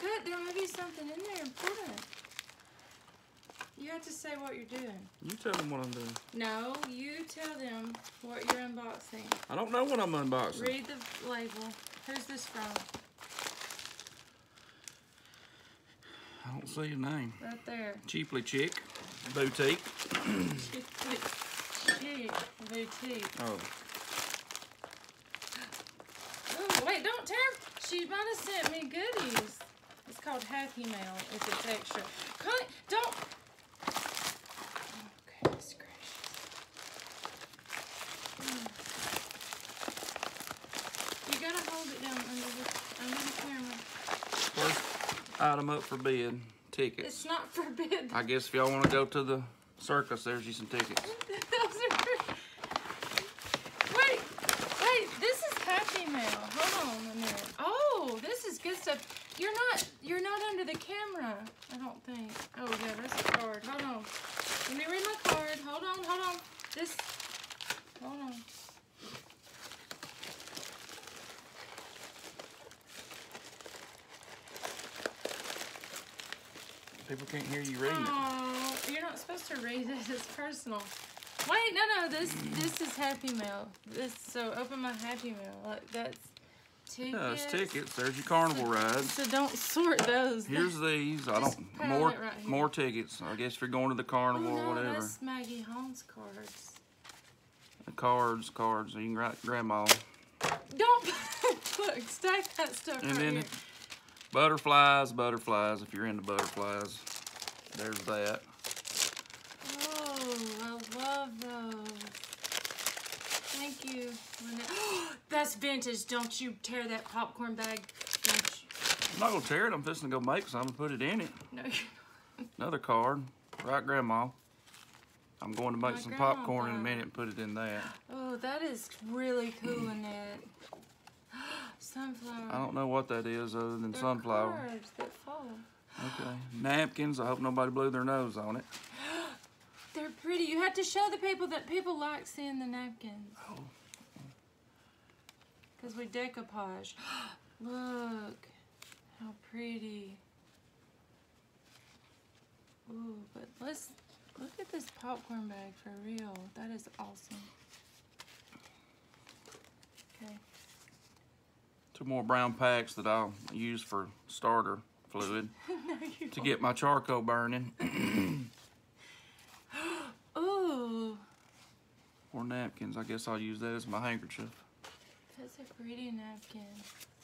cut. There might be something in there important. You have to say what you're doing. You tell them what I'm doing. No, you tell them what you're unboxing. I don't know what I'm unboxing. Read the label. Who's this from? I don't see a name. Right there. Cheaply Chick Boutique. Chick, chick, boutique. Oh, Oh, wait, don't tear. She might have sent me goodies. Called Happy Mail if it's extra. Con don't. Oh, goodness gracious. You gotta hold it down under the, under the camera. first item up for bid. Tickets. It's not forbidden. I guess if y'all want to go to the circus, there's you some tickets. Those are- Wait, wait, this is Happy Mail. Hold on a minute. Oh, this is good stuff. You're not, you're not under the camera. I don't think. Oh yeah, that's a card. Hold on. Let me read my card. Hold on, hold on. This, hold on. People can't hear you reading it. Oh, you're not supposed to read it. It's personal. Wait, no, no. This, this is Happy Mail. This, so open my Happy Mail. Like that's tickets. Yeah, it's tickets. There's your carnival rides. So don't sort those. Here's these. I Just don't more right more tickets. I guess if you're going to the oh, carnival no, or whatever. that's Maggie Holmes cards. The cards, cards. You can write grandma. Don't look. Stack that stuff And right then here. butterflies, butterflies. If you're into butterflies, there's that. Oh, I love those. Thank you. Lynette. That's vintage. Don't you tear that popcorn bag. I'm not gonna tear it. I'm just gonna go make some and put it in it. No, Another card. Right, grandma. I'm going to make My some popcorn in a minute and put it in that. Oh, that is really cool, Annette. Sunflower. I don't know what that is other than They're sunflower. cards that fall. Okay. Napkins. I hope nobody blew their nose on it. They're pretty. You have to show the people that people like seeing the napkins. Oh. Because we decoupage. Look how pretty. Ooh, but let's look at this popcorn bag for real. That is awesome. Okay. Two more brown packs that I'll use for starter fluid no, to get my charcoal burning. Ooh, or napkins. I guess I'll use that as my handkerchief. Pretty napkin.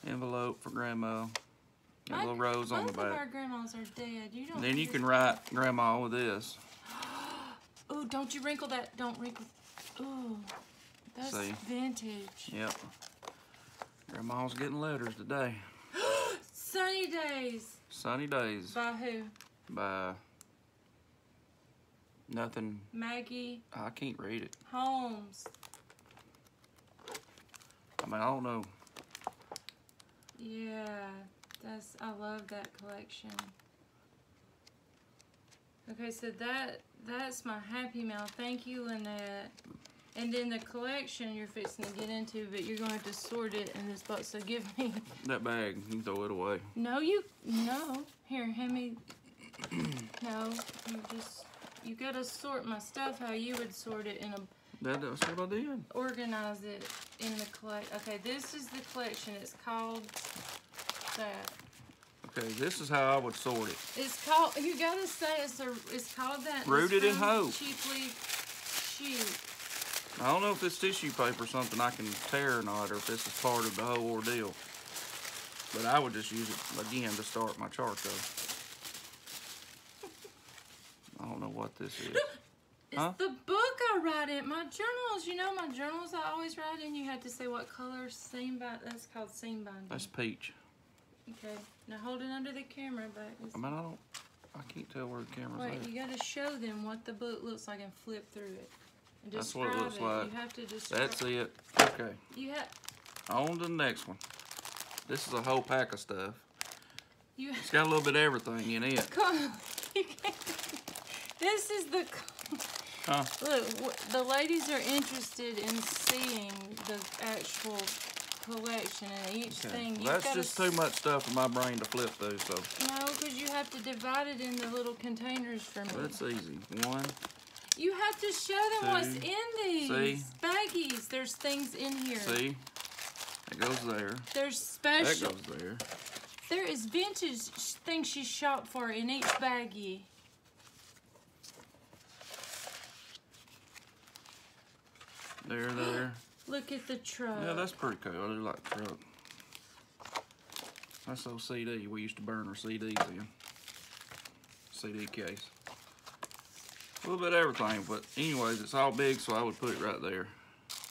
Envelope for grandma. Got a little rose on the back. Both of our grandmas are dead. You don't. And then you can write grandma with this. Ooh, don't you wrinkle that. Don't wrinkle. Ooh, that's See? vintage. Yep. Grandma's getting letters today. Sunny days. Sunny days By who? by nothing. Maggie I can't read it. Holmes. I mean, I don't know. Yeah, that's. I love that collection. Okay, so that that's my Happy Mail. Thank you, Lynette. And then the collection you're fixing to get into, but you're going to have to sort it in this box. So give me. That bag, you can throw it away. No, you. No. Here, hand me. No, you just. You gotta sort my stuff how you would sort it in a. That, that's what I did. Organize it in the collect. Okay, this is the collection. It's called that. Okay, this is how I would sort it. It's called. You gotta say it's a. It's called that. Rooted in hope. Cheaply cheap. I don't know if this tissue paper something I can tear or not, or if this is part of the whole ordeal. But I would just use it again to start my charcoal. I don't know what this is. It's Huh? the book I write in. My journals. You know my journals. I always write in. You have to say what color seam bind. That's called seam binding. That's peach. Okay. Now hold it under the camera, but it's, I mean, I don't. I can't tell where the camera's wait. at. You gotta show them what the book looks like and flip through it. And That's what it looks like. You have to describe. That's it. Okay. You have. On to the next one. This is a whole pack of stuff. You. It's got a little bit of everything in it. Come. You can't. This is the. Huh? Look, the ladies are interested in seeing the actual collection, and each Okay. thing Well, you've just too much stuff for my brain to flip through, so No, because you have to divide it into little containers for me. that's easy. One, You have to show them what's in these See? baggies. There's things in here. see? That goes there. There's special. That goes there. There is vintage things she shopped for in each baggie. There, there. Look at the truck. Yeah, that's pretty cool. I do like the truck. That's those CD we used to burn our CDs in. CD case. A little bit of everything, but anyways, it's all big, so I would put it right there.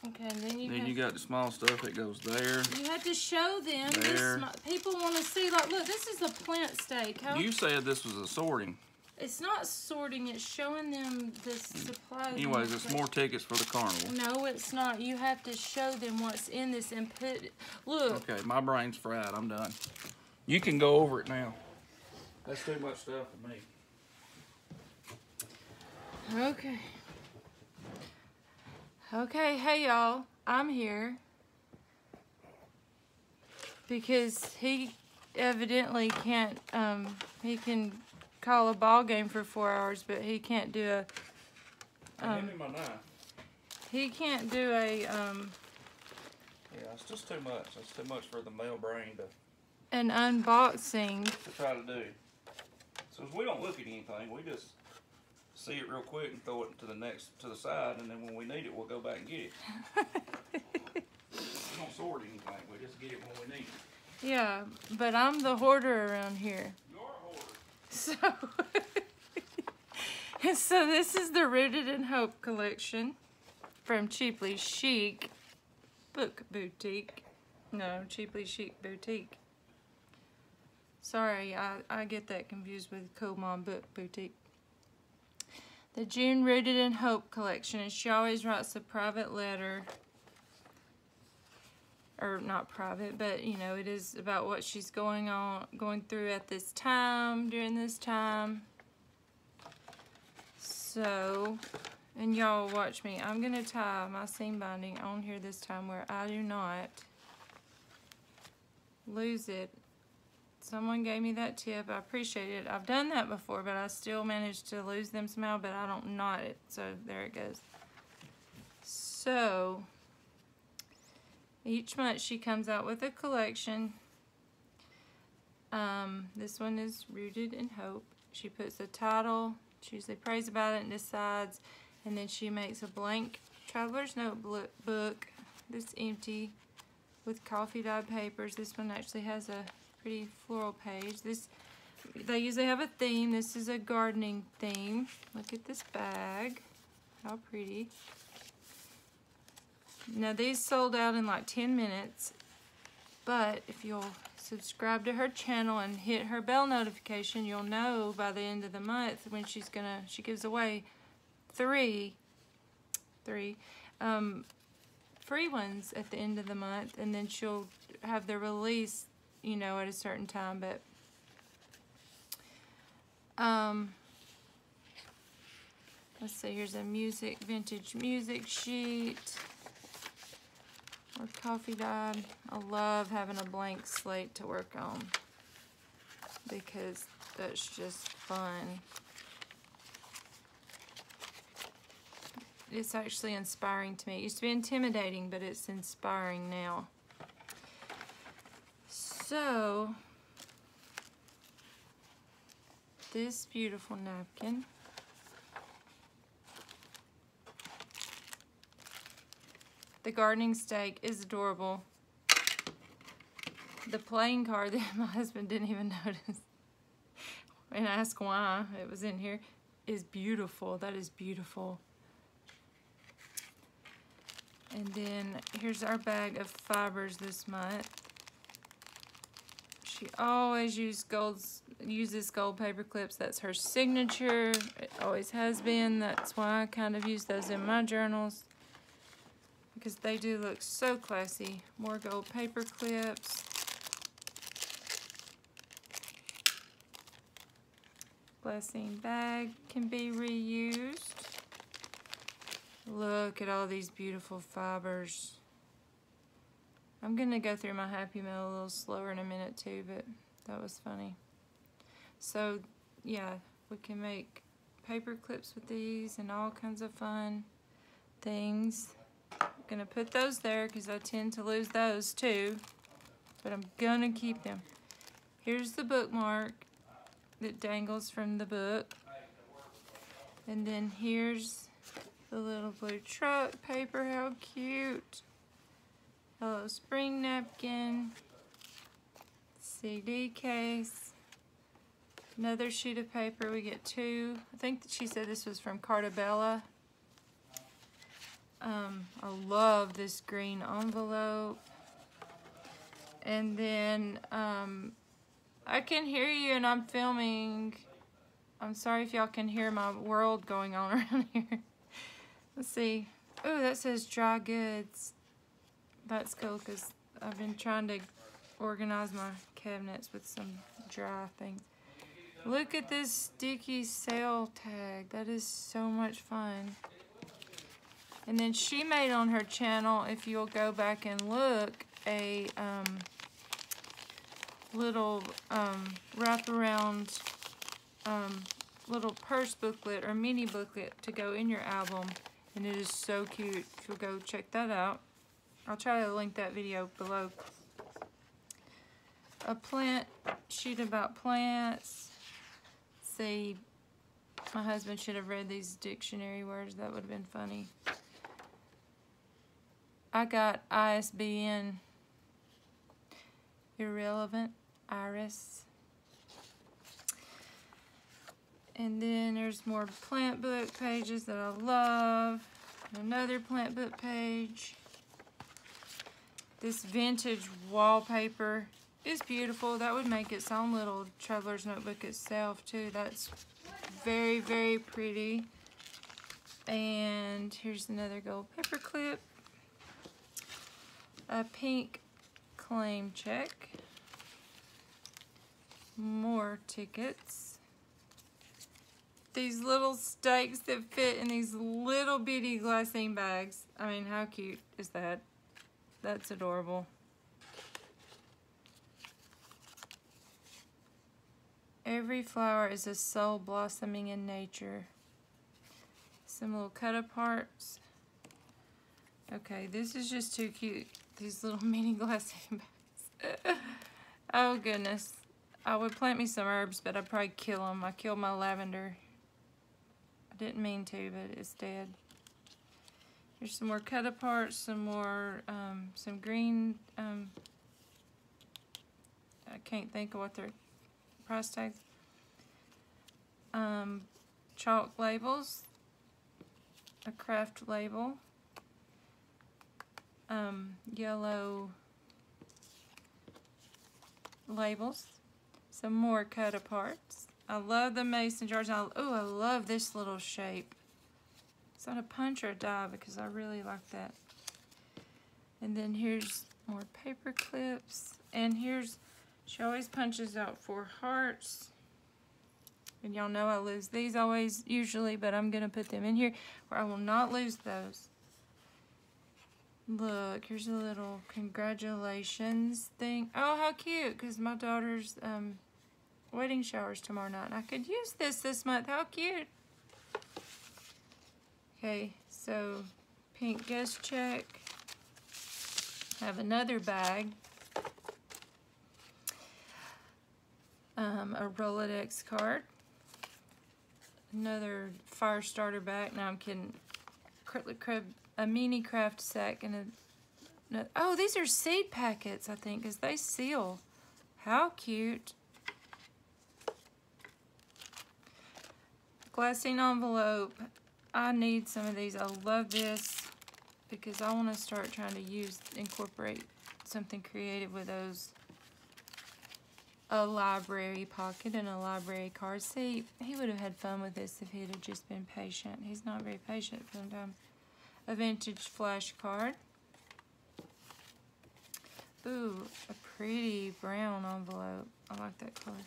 okay, then you Then you got the small stuff that goes there. you have to show them. There. people want to see. Like, look, this is a plant stake. How You said this was a sorting. It's not sorting. It's showing them the supplies. Anyways, it's more tickets for the carnival. No, it's not. You have to show them what's in this and put. Look, Okay, my brain's fried. I'm done. You can go over it now. That's too much stuff for me. Okay. Okay, hey y'all. I'm here. Because he evidently can't um he can call a ball game for 4 hours, but he can't do a Um, me my knife. he can't do a um Yeah, it's just too much. It's too much for the male brain to, an unboxing. to try to do. So we don't look at anything. We just see it real quick and throw it to the next to the side, and then when we need it, we'll go back and get it. we don't sort anything. We just get it when we need it. yeah, but I'm the hoarder around here. So, so this is the Rooted in Hope collection from Cheaply Chic Book Boutique. No, Cheaply Chic Boutique. Sorry, I, I get that confused with Cool Mom Book Boutique. The June Rooted in Hope collection, and she always writes a private letter. Or not private, but you know, it is about what she's going on, going through at this time, during this time. So, and y'all watch me. I'm gonna tie my seam binding on here this time where I do not lose it. Someone gave me that tip. I appreciate it. I've done that before, but I still managed to lose them somehow, but I don't knot it. So there it goes. So, each month she comes out with a collection. Um, this one is Rooted in Hope. She puts a title, she usually prays about it and decides, and then she makes a blank traveler's notebook book that's empty with coffee dyed papers. This one actually has a pretty floral page. This they usually have a theme. This is a gardening theme. Look at this bag. How pretty. Now these sold out in like 10 minutes, but if you'll subscribe to her channel and hit her bell notification, you'll know by the end of the month when she's gonna, she gives away three, three, um, free ones at the end of the month, and then she'll have the release, you know, at a certain time, but, um, let's see, here's a music, vintage music sheet or coffee Dad, I love having a blank slate to work on because that's just fun. It's actually inspiring to me. It used to be intimidating, but it's inspiring now. So, this beautiful napkin. The gardening stake is adorable. The playing card that my husband didn't even notice and ask why it was in here is beautiful. That is beautiful. And then here's our bag of fibers this month. She always use golds, uses gold paper clips. That's her signature. It always has been. That's why I kind of use those in my journals because they do look so classy. More gold paper clips. Blessing bag can be reused. Look at all these beautiful fibers. I'm gonna go through my Happy Mail a little slower in a minute too, but that was funny. So yeah, we can make paper clips with these and all kinds of fun things. I'm gonna put those there because I tend to lose those too, but I'm gonna keep them. Here's the bookmark that dangles from the book. And then here's the little blue truck paper, how cute. Hello Spring napkin, CD case, another sheet of paper. We get two. I think that she said this was from Cartabella. Um, I love this green envelope. And then um, I can hear you and I'm filming. I'm sorry if y'all can hear my world going on around here. Let's see. Oh, that says dry goods. That's cool because I've been trying to organize my cabinets with some dry things. Look at this sticky sale tag. That is so much fun. And then she made on her channel, if you'll go back and look, a um, little um, wraparound um, little purse booklet or mini booklet to go in your album. And it is so cute. You'll go check that out. I'll try to link that video below. A plant sheet about plants. See, my husband should have read these dictionary words. That would have been funny. I got ISBN. Irrelevant. Iris. And then there's more plant book pages that I love. Another plant book page. This vintage wallpaper is beautiful. That would make its own little traveler's notebook itself too. That's very, very pretty. And here's another gold paper clip. A pink claim check. More tickets. These little stakes that fit in these little bitty glassine bags. I mean, how cute is that? That's adorable. Every flower is a soul blossoming in nature. Some little cut aparts. Okay, this is just too cute. These little mini glassine bags. oh goodness. I would plant me some herbs, but I'd probably kill them. I killed my lavender. I didn't mean to, but it's dead. Here's some more cut apart, some more, um, some green, um, I can't think of what their price tags. Um, chalk labels, a craft label, um, yellow labels, some more cut aparts. I love the mason jars. Oh, I love this little shape. Is that a punch or a die? Because I really like that. And then here's more paper clips. And here's, she always punches out four hearts. And y'all know I lose these always, usually, but I'm going to put them in here where I will not lose those. Look, here's a little congratulations thing. Oh, how cute, because my daughter's um, wedding shower's tomorrow night. and I could use this this month. How cute. Okay, so pink guest check. Have another bag. Um, a Rolodex card. Another fire starter bag. Now I'm kidding. A mini craft sack and a. Oh, these are seed packets, I think, because they seal. How cute. Glassine envelope. I need some of these. I love this because I want to start trying to use, incorporate something creative with those. A library pocket and a library card. See, he would have had fun with this if he'd have just been patient. He's not very patient sometimes. A vintage flash card. Ooh, a pretty brown envelope. I like that color.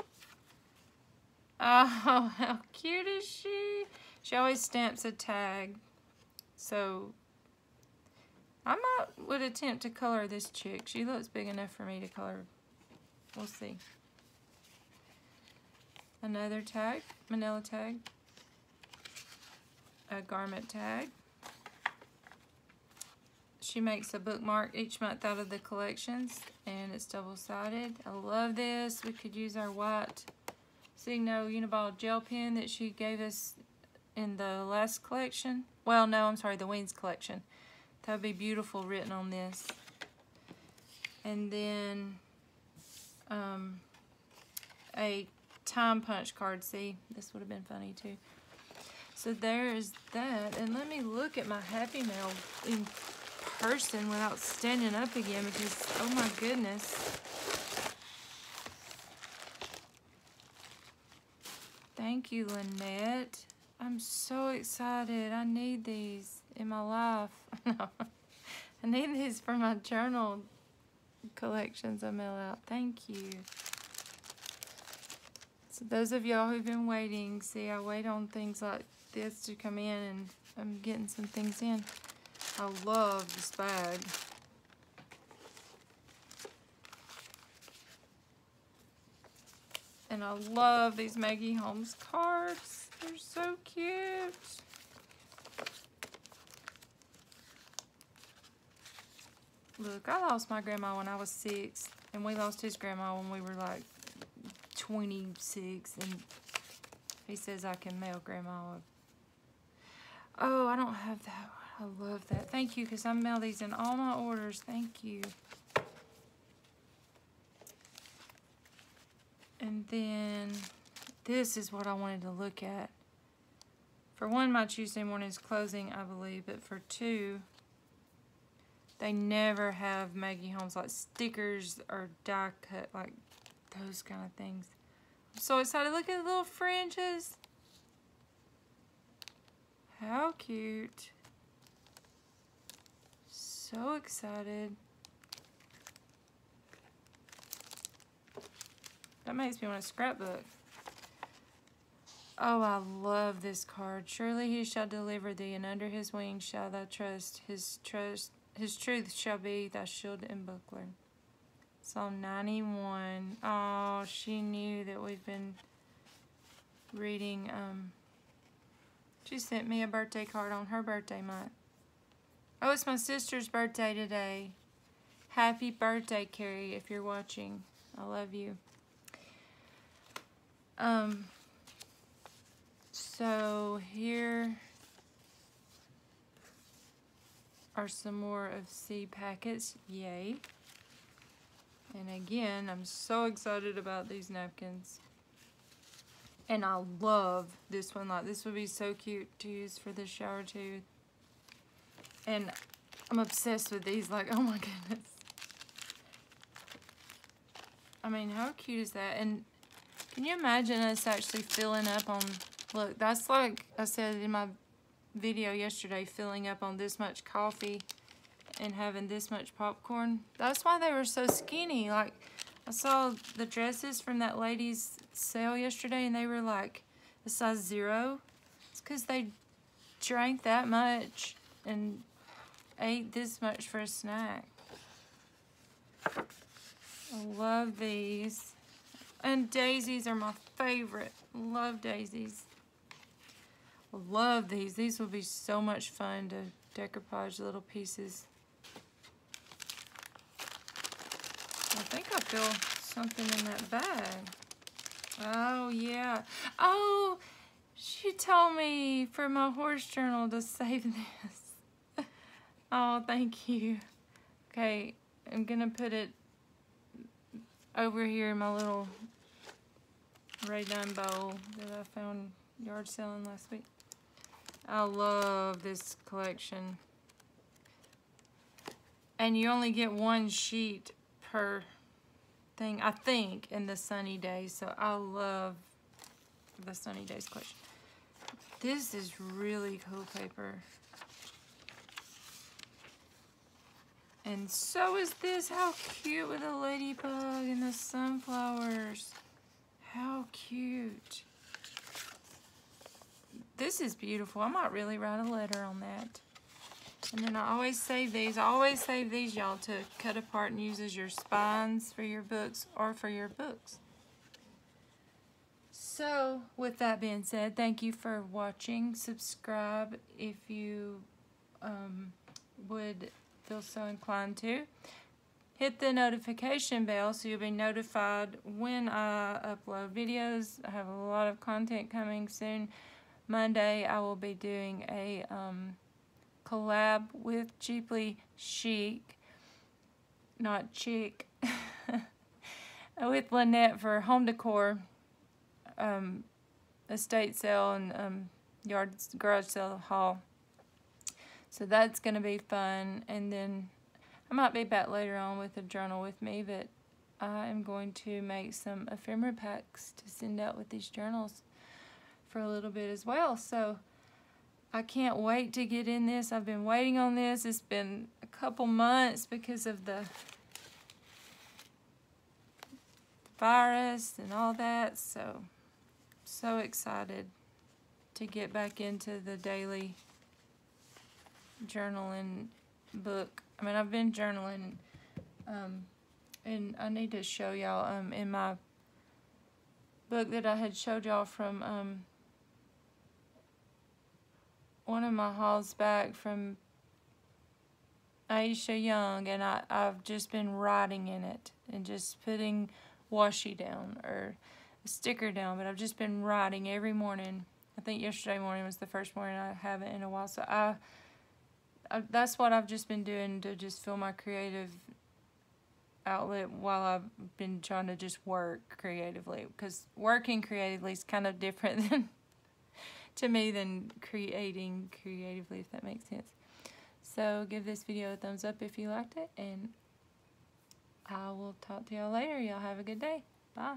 Oh, how cute is she? She always stamps a tag. So I might would attempt to color this chick. She looks big enough for me to color. We'll see. Another tag, manila tag. A garment tag. She makes a bookmark each month out of the collections and it's double-sided. I love this. We could use our white Signo Uniball gel pen that she gave us in the last collection. Well, no, I'm sorry, the Wings collection. That would be beautiful written on this. And then um, a time punch card. See, this would have been funny too. So there is that. And let me look at my Happy Mail in person without standing up again because, oh my goodness. Thank you, Lynette. I'm so excited. I need these in my life. I need these for my journal collections I mail out. Thank you. So those of y'all who've been waiting, see I wait on things like this to come in and I'm getting some things in. I love this bag. And I love these Maggie Holmes cards. They're so cute. Look, I lost my grandma when I was six, and we lost his grandma when we were like 26, and he says I can mail grandma. Oh, I don't have that I love that. Thank you, because I mail these in all my orders. Thank you. And then this is what I wanted to look at. For one, my Tuesday morning is closing, I believe, but for two, they never have Maggie Holmes like stickers or die cut, like those kind of things. So, I'm so excited. Look at the little fringes. How cute so excited. That makes me want a scrapbook. Oh, I love this card. Surely he shall deliver thee, and under his wings shall thou trust. His trust, his truth shall be thy shield and buckler. Psalm 91. Oh, she knew that we've been reading. Um, she sent me a birthday card on her birthday month. Oh, it's my sister's birthday today. Happy birthday, Carrie, if you're watching. I love you. Um, so here are some more of C packets. Yay. And again, I'm so excited about these napkins. And I love this one. Like, this would be so cute to use for the shower too. And I'm obsessed with these. Like, oh my goodness. I mean, how cute is that? And can you imagine us actually filling up on... Look, that's like I said in my video yesterday, filling up on this much coffee and having this much popcorn. That's why they were so skinny. Like, I saw the dresses from that lady's sale yesterday, and they were like a size zero. It's because they drank that much and ate this much for a snack. I love these. And daisies are my favorite. Love daisies. Love these. These will be so much fun to decoupage little pieces. I think I feel something in that bag. Oh, yeah. Oh, she told me for my horse journal to save this. Oh, thank you. Okay, I'm gonna put it over here in my little Dunn bowl that I found yard selling last week. I love this collection. And you only get one sheet per thing, I think, in the Sunny Days. So I love the Sunny Days collection. This is really cool paper. And so is this. How cute with the ladybug and the sunflowers. How cute. This is beautiful. I might really write a letter on that. And then I always save these. I always save these, y'all, to cut apart and use as your spines for your books or for your books. So, with that being said, thank you for watching. Subscribe if you um, would feel so inclined to. Hit the notification bell so you'll be notified when I upload videos. I have a lot of content coming soon. Monday, I will be doing a um, collab with Cheaply Chic, not Chic, with Lynette for home decor um, estate sale and um, yard garage sale haul. So that's going to be fun. And then I might be back later on with a journal with me, but I am going to make some ephemera packs to send out with these journals for a little bit as well. So I can't wait to get in this. I've been waiting on this. It's been a couple months because of the virus and all that. So so excited to get back into the daily journaling book. I mean, I've been journaling, um, and I need to show y'all um, in my book that I had showed y'all from um, one of my hauls back from Aisha Young, and I, I've just been writing in it and just putting washi down or sticker down, but I've just been writing every morning. I think yesterday morning was the first morning I haven't in a while. So I, I that's what I've just been doing to just fill my creative outlet while I've been trying to just work creatively because working creatively is kind of different than to me than creating creatively if that makes sense. So give this video a thumbs up if you liked it and I will talk to y'all later. Y'all have a good day. Bye.